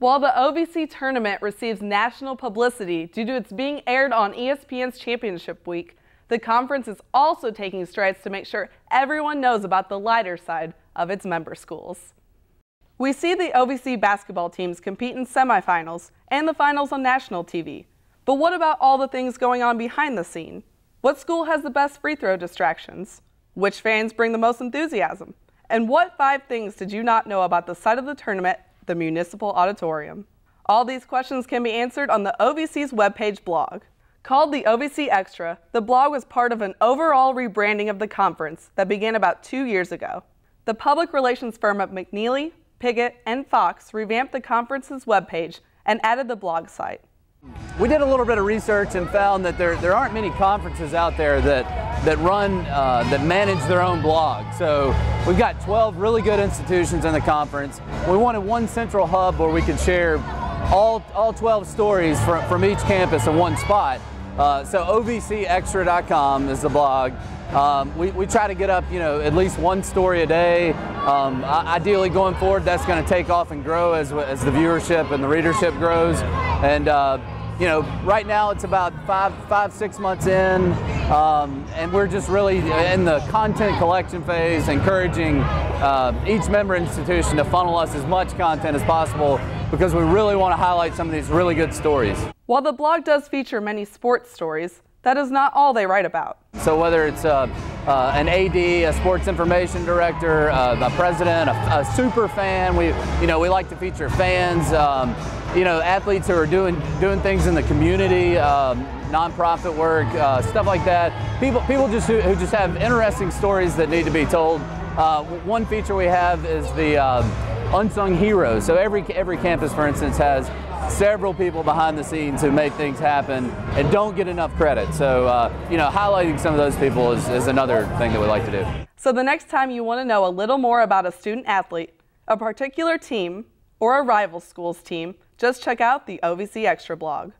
While the OVC tournament receives national publicity due to its being aired on ESPN's Championship Week, the conference is also taking strides to make sure everyone knows about the lighter side of its member schools. We see the OVC basketball teams compete in semifinals and the finals on national TV. But what about all the things going on behind the scene? What school has the best free throw distractions? Which fans bring the most enthusiasm? And what five things did you not know about the site of the tournament the Municipal Auditorium. All these questions can be answered on the OVC's webpage blog. Called the OVC Extra, the blog was part of an overall rebranding of the conference that began about two years ago. The public relations firm of McNeely, Pigott, and Fox revamped the conference's webpage and added the blog site. We did a little bit of research and found that there, there aren't many conferences out there that, that run, uh, that manage their own blog. So we've got 12 really good institutions in the conference. We wanted one central hub where we could share all, all 12 stories from, from each campus in one spot. Uh, so ovcextra.com is the blog. Um, we, we try to get up, you know, at least one story a day. Um, ideally, going forward, that's going to take off and grow as, as the viewership and the readership grows. And uh, you know, right now it's about five, five, six months in, um, and we're just really in the content collection phase, encouraging uh, each member institution to funnel us as much content as possible because we really want to highlight some of these really good stories. While the blog does feature many sports stories, that is not all they write about. So whether it's uh, uh, an AD, a sports information director, uh, a president, a, a, super fan, we you know we like to feature fans, um, you know athletes who are doing doing things in the community, um, nonprofit work, uh, stuff like that. People people just who, who, just have interesting stories that need to be told. Uh, one feature we have is the um, unsung heroes. So every every campus, for instance, has several people behind the scenes who make things happen and don't get enough credit. So, uh, you know, highlighting some of those people is, is another thing that we like to do. So the next time you want to know a little more about a student athlete, a particular team, or a rival school's team, just check out the OVC Extra blog.